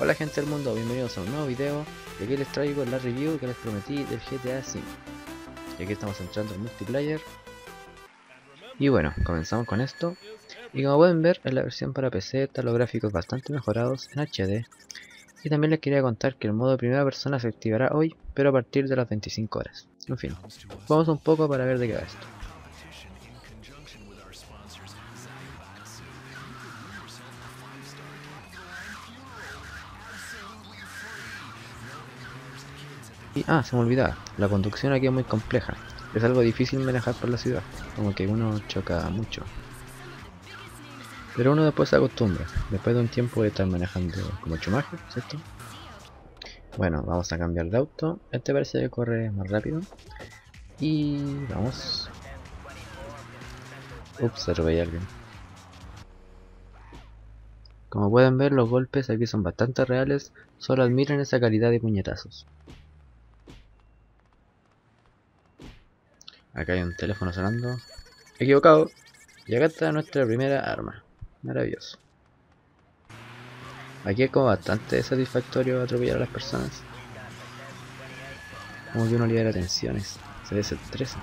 Hola gente del mundo, bienvenidos a un nuevo video. Y aquí les traigo la review que les prometí del GTA V. Y aquí estamos entrando en multiplayer. Y bueno, comenzamos con esto. Y como pueden ver en la versión para PC están los gráficos bastante mejorados en HD y también les quería contar que el modo primera persona se activará hoy pero a partir de las 25 horas en fin, vamos un poco para ver de qué va esto Y, ah, se me olvidaba, la conducción aquí es muy compleja. Es algo difícil manejar por la ciudad, como que uno choca mucho. Pero uno después se acostumbra, después de un tiempo de estar manejando como chumaje, ¿cierto? Bueno, vamos a cambiar de auto. Este parece que corre más rápido. Y vamos. Ups, atropellé a alguien. Como pueden ver, los golpes aquí son bastante reales, solo admiren esa calidad de puñetazos. Acá hay un teléfono sonando. Equivocado. Y acá está nuestra primera arma. Maravilloso. Aquí es como bastante satisfactorio atropellar a las personas. Como que uno libera tensiones. Se desestresa.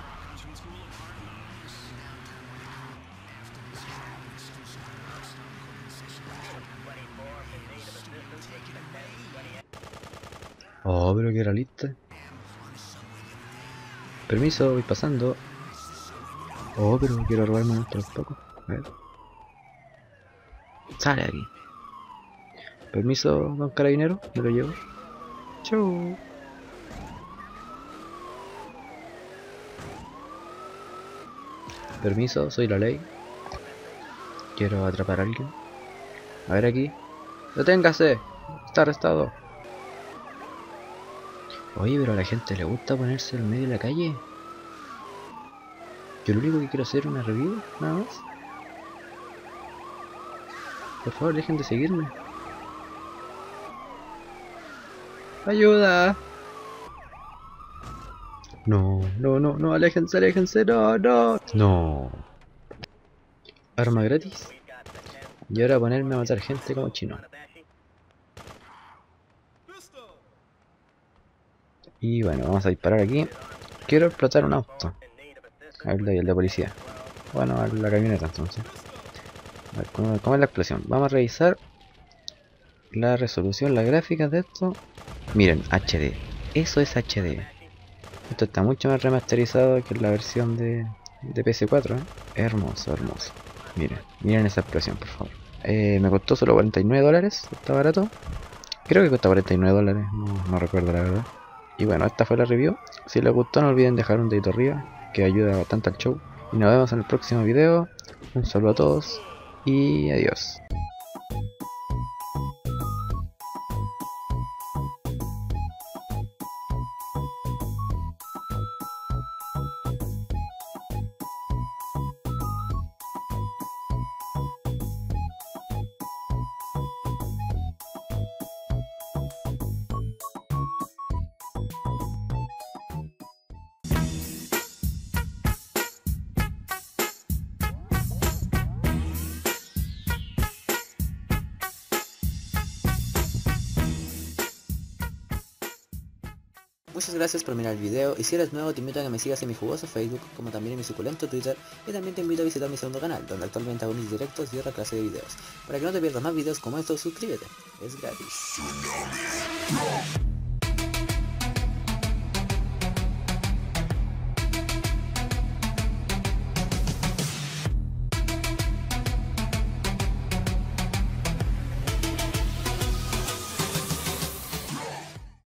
Oh, pero que era lista. Permiso, voy pasando. Oh, pero quiero robarme un poco. A ver. Sale aquí. Permiso, don carabinero, me lo llevo. Chau. Permiso, soy la ley. Quiero atrapar a alguien. A ver aquí. ¡Deténgase! Está arrestado. Oye, pero a la gente le gusta ponerse en medio de la calle. Yo lo único que quiero hacer es una review, nada más. Por favor, dejen de seguirme. ¡Ayuda! No, no, no, no, aléjense, aléjense, no, no. No. Arma gratis. Y ahora ponerme a matar gente como chino. Y bueno, vamos a disparar aquí. Quiero explotar un auto. A ver, el de policía. Bueno, a la camioneta entonces. Ver, ¿cómo, es la explosión? Vamos a revisar la resolución, la gráfica de esto. Miren, HD. Eso es HD. Esto está mucho más remasterizado que la versión de, de PS4. ¿eh? Hermoso, hermoso. Miren, miren esa explosión, por favor. Eh, me costó solo 49 dólares. Está barato. Creo que cuesta 49 dólares. No recuerdo la verdad. Y bueno, esta fue la review. Si les gustó no olviden dejar un dedito arriba, que ayuda bastante al show. Y nos vemos en el próximo video. Un saludo a todos y adiós. Muchas gracias por mirar el video y si eres nuevo te invito a que me sigas en mi jugoso Facebook como también en mi suculento Twitter y también te invito a visitar mi segundo canal donde actualmente hago mis directos y otra clase de videos. Para que no te pierdas más videos como estos suscríbete, es gratis.